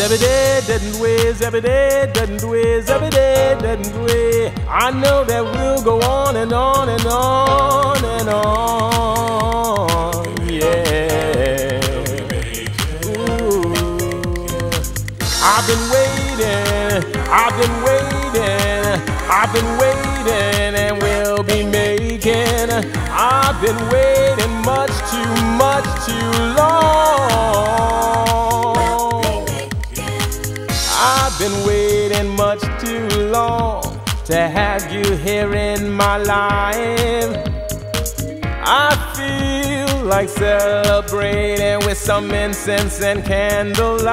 Every day, doesn't ways, every day, doesn't ways, every day, doesn't way. I know that we'll go on and on and on and on. Yeah. Ooh. I've been waiting, I've been waiting, I've been waiting, and we'll be making. I've been waiting much too much too long. I've been waiting much too long to have you here in my life. I feel like celebrating with some incense and candlelight.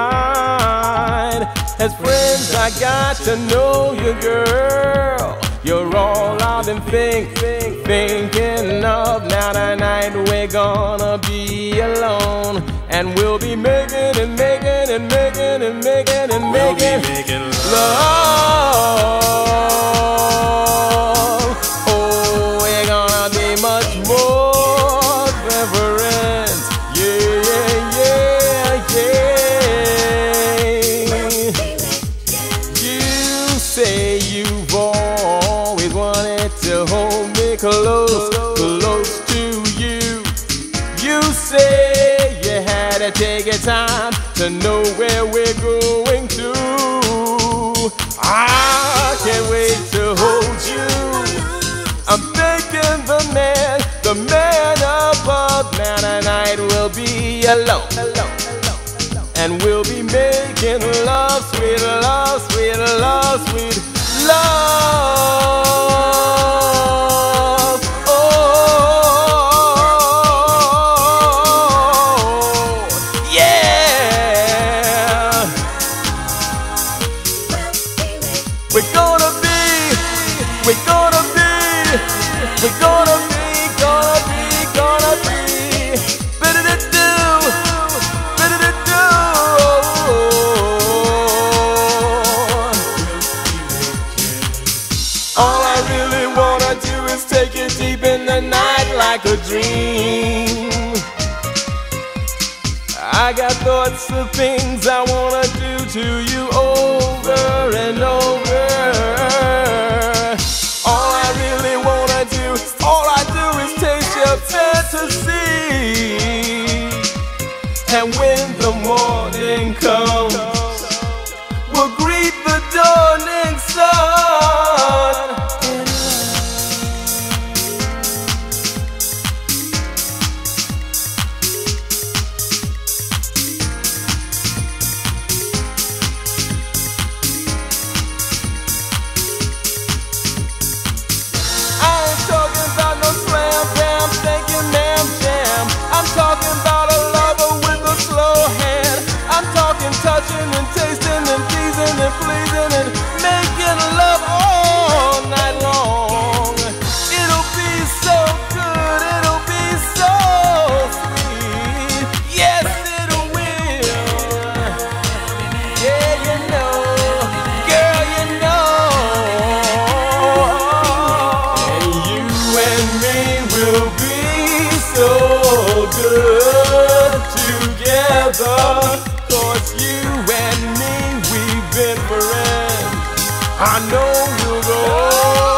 As friends, I got to know you, girl. You're all I've been thinking, thinking of. Now tonight we're gonna be alone, and we'll be making and making and making and making and We'll making love. love. To take your time to know where we're going to. I can't wait to hold you. I'm thinking the man, the man above. Now tonight we'll be alone. And we'll be making love, sweet love, sweet love, sweet love. We're gonna be, we're gonna be, gonna be, gonna be. Better to do, better to do. All I really wanna do is take it deep in the night like a dream. I got thoughts of things I wanna do to you over morning I know you'll go